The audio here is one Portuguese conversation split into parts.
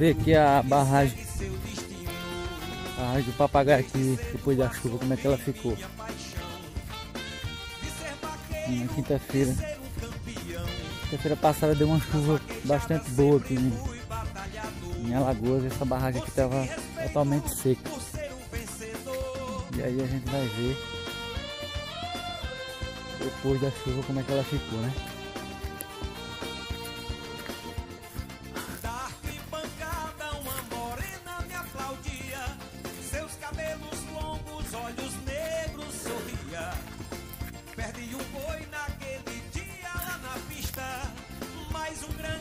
ver aqui a barragem. A barragem do papagaio aqui depois da chuva, como é que ela ficou. Na quinta-feira. Quinta-feira passada deu uma chuva bastante boa aqui em, em Alagoas. Essa barragem aqui estava totalmente seca. E aí a gente vai ver depois da chuva como é que ela ficou, né?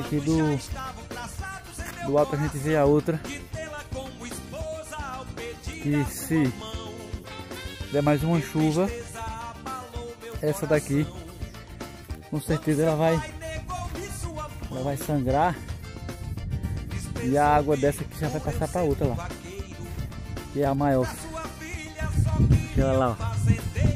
Aqui do, do alto a gente vê a outra. E se der mais uma chuva, essa daqui com certeza ela vai ela vai sangrar e a água dessa aqui já vai passar para outra lá que é a maior aquela lá ó.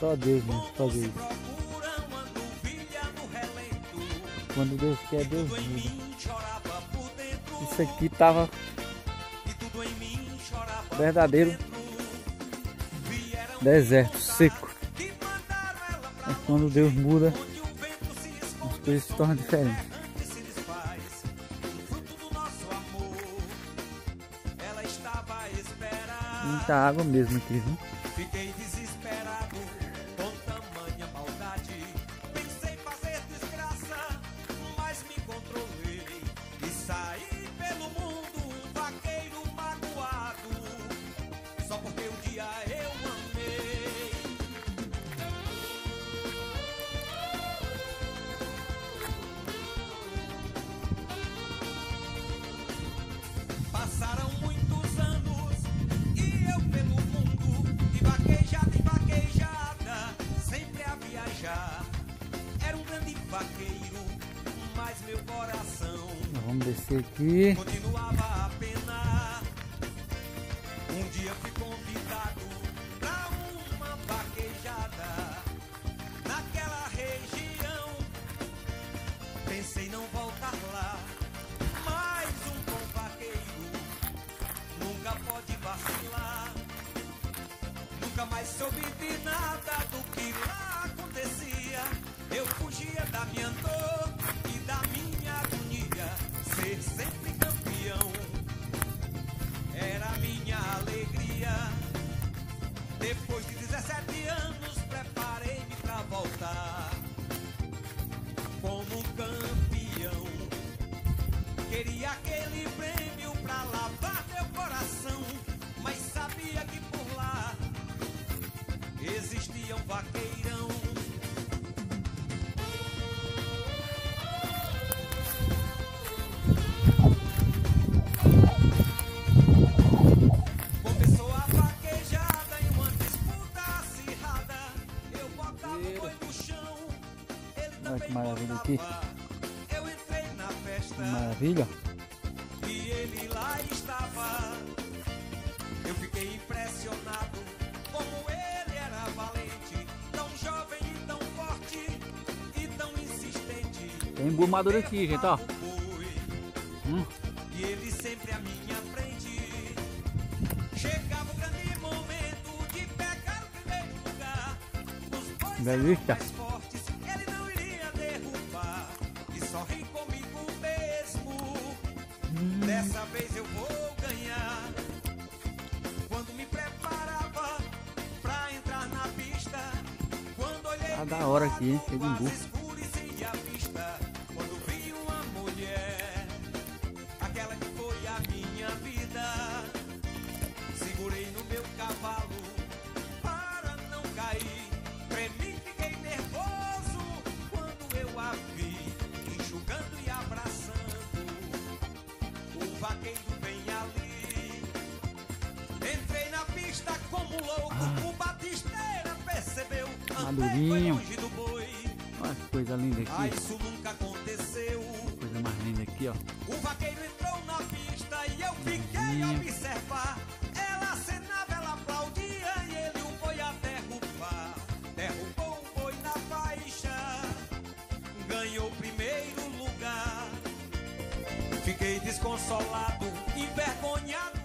Só Deus mesmo fazer isso. Quando Deus quer, Deus muda. Isso aqui tava verdadeiro deserto, seco. Mas quando Deus muda, as coisas se tornam diferentes. Muita água mesmo aqui, viu? Vamos descer aqui. Continuava a pena. Um dia fui convidado pra uma vaquejada naquela região. Pensei não voltar lá. Mas um bom vaqueiro nunca pode vacilar. Nunca mais soube de nada do que lá acontecia. Eu fugia da minha dor e da minha agonia ser sempre campeão era minha alegria. Depois de 17 anos, preparei-me pra voltar como campeão. Queria aquele prêmio aqui. Maravilha. E ele lá estava. Eu fiquei impressionado como ele era valente, tão jovem e tão forte e tão insistente. Tem um aqui, gente, ó. Hum. E ele sempre à minha frente. Chegava o grande momento de pegar o primeiro lugar. Os dois Beleza. Sorri comigo mesmo. Dessa vez eu vou ganhar. Quando me preparava pra entrar na pista, quando olhei Tá da hora aqui, hein? Cheio Madurinho. Olha que coisa linda Ah, aqui. isso nunca aconteceu. Coisa mais linda aqui, ó. O vaqueiro entrou na pista e eu fiquei a observar. Ela acenava, ela aplaudia e ele o foi a derrubar. Derrubou o boi na faixa, ganhou o primeiro lugar. Fiquei desconsolado, envergonhado